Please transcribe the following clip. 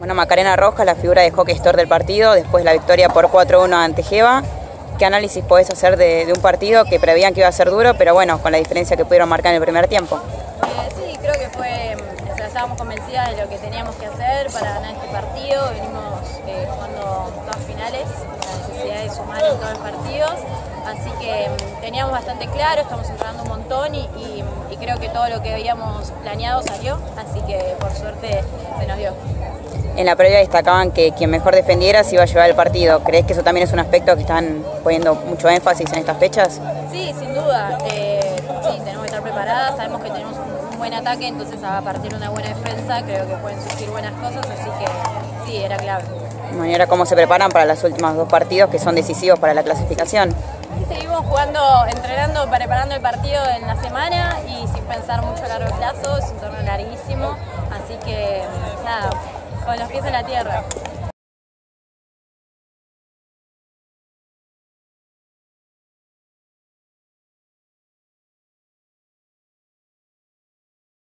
Bueno, Macarena Roja, la figura de hockey store del partido, después la victoria por 4-1 ante Jeva. ¿Qué análisis podés hacer de, un partido que prevían que iba a ser duro, pero bueno, con la diferencia que pudieron marcar en el primer tiempo? Eh, sí, creo que fue, estábamos convencidas de lo que teníamos que hacer para ganar este partido. Venimos eh, jugando dos finales, la necesidad de sumar en todos los partidos. Así que mm, teníamos bastante claro, estamos entrenando un montón y creo que todo lo que habíamos planeado salió, así que por suerte se nos dio en la previa destacaban que quien mejor defendiera se iba a llevar el partido. ¿Crees que eso también es un aspecto que están poniendo mucho énfasis en estas fechas? Sí, sin duda. Eh, sí, tenemos que estar preparadas, sabemos que tenemos un buen ataque, entonces a partir de una buena defensa creo que pueden surgir buenas cosas, así que sí, era clave. ¿y ahora cómo se preparan para los últimos dos partidos que son decisivos para la clasificación? Seguimos jugando, entrenando, preparando el partido en la semana y sin pensar mucho a largo plazo, es un torneo larguísimo, así que nada, con los pies en la tierra.